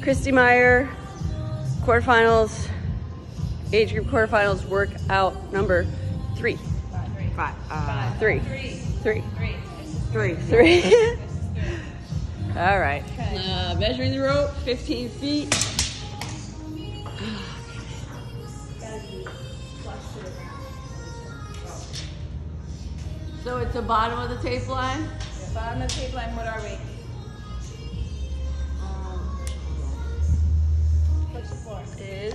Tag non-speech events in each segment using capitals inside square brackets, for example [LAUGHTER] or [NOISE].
Kristie Meyer, quarterfinals, age group quarterfinals, workout number three. Five. Uh, Three. Three. three. Three. [LAUGHS] All right. Uh, measuring the rope, 15 feet. So it's the bottom of the tape line. Bottom of the tape line, what are we? Is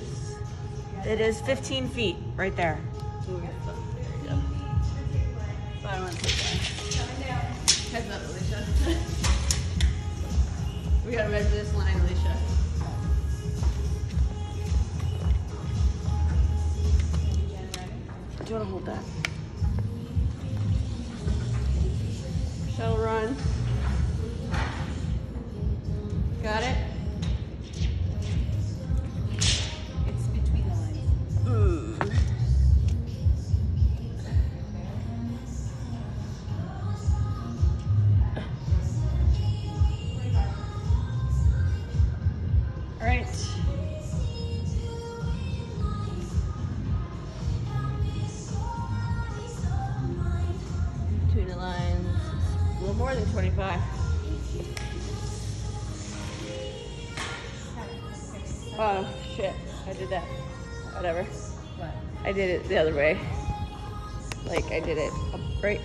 It is 15 feet right there. up, Alicia. we gotta measure this line, Alicia. Do you want to hold that? Shell run. Got it? More than 25. Oh, shit. I did that. Whatever. What? I did it the other way. Like, I did it right.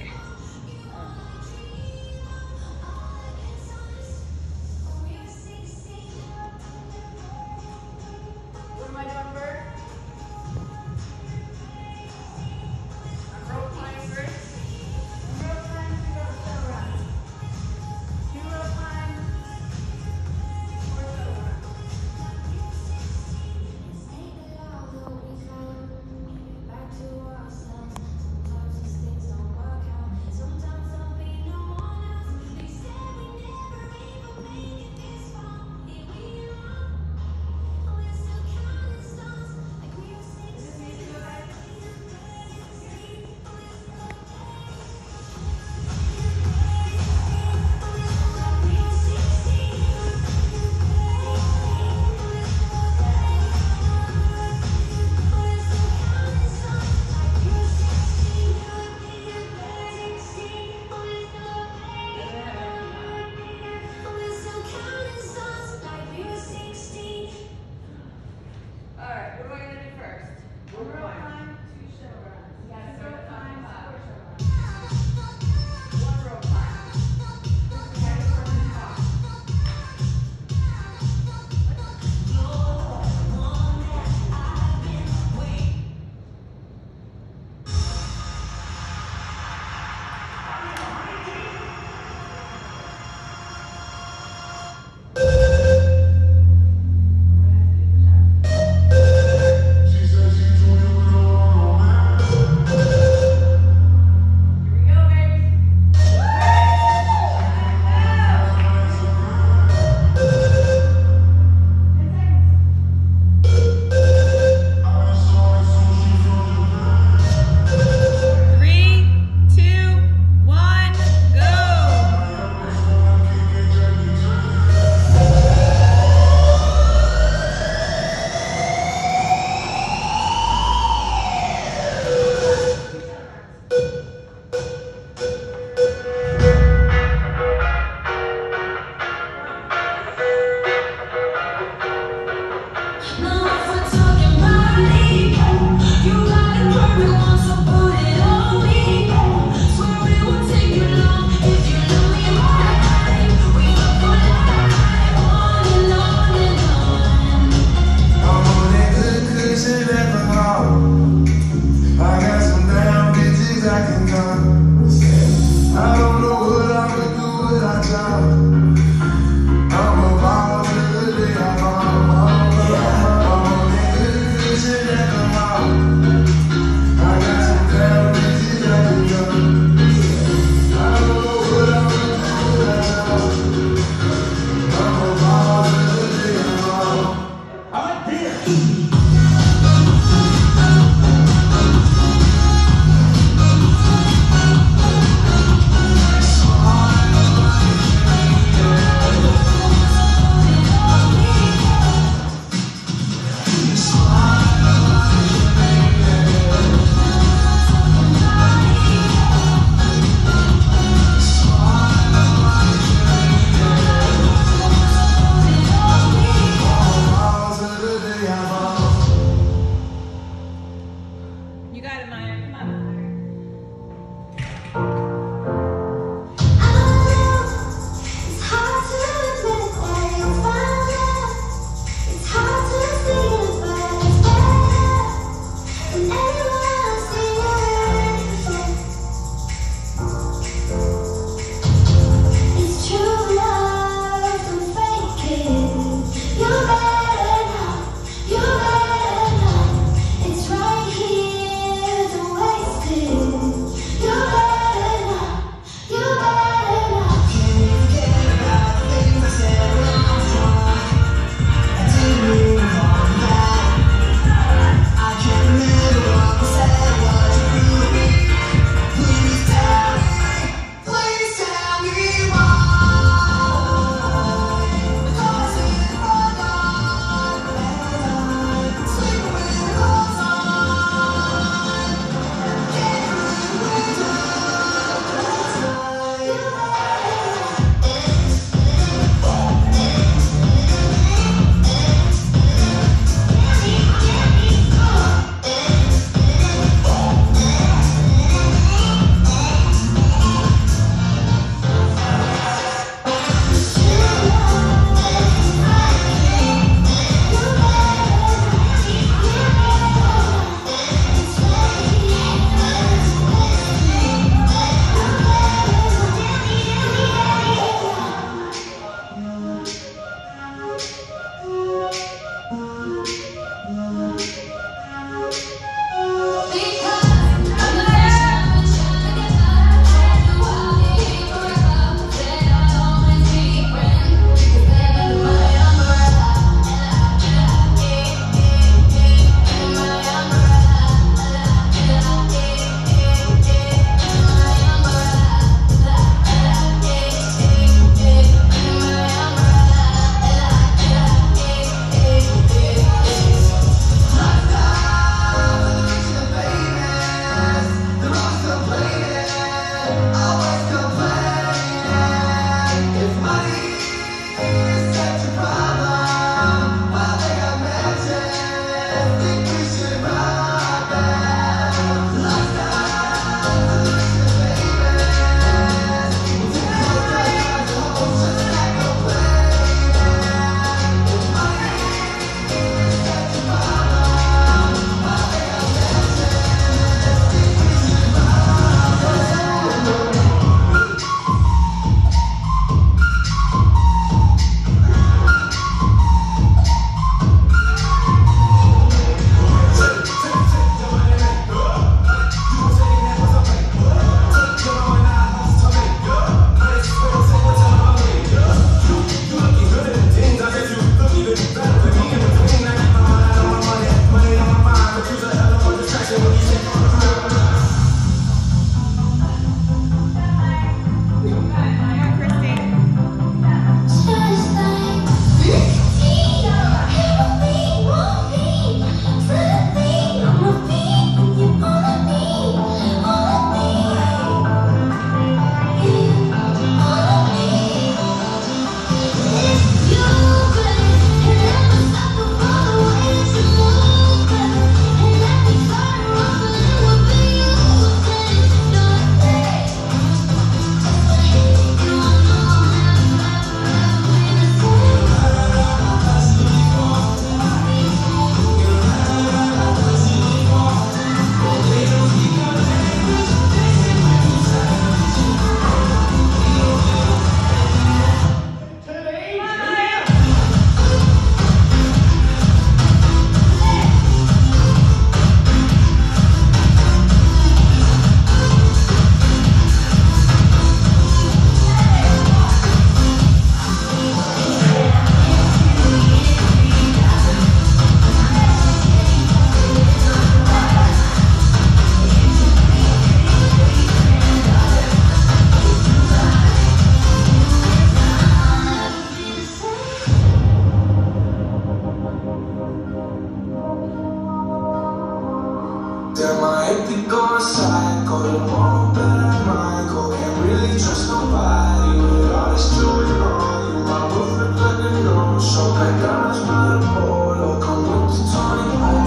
They're my epic psycho, won't better Michael. Can't really trust nobody with all this jewelry on. My movement like a nose, so my gun is my polo. Come with the Tony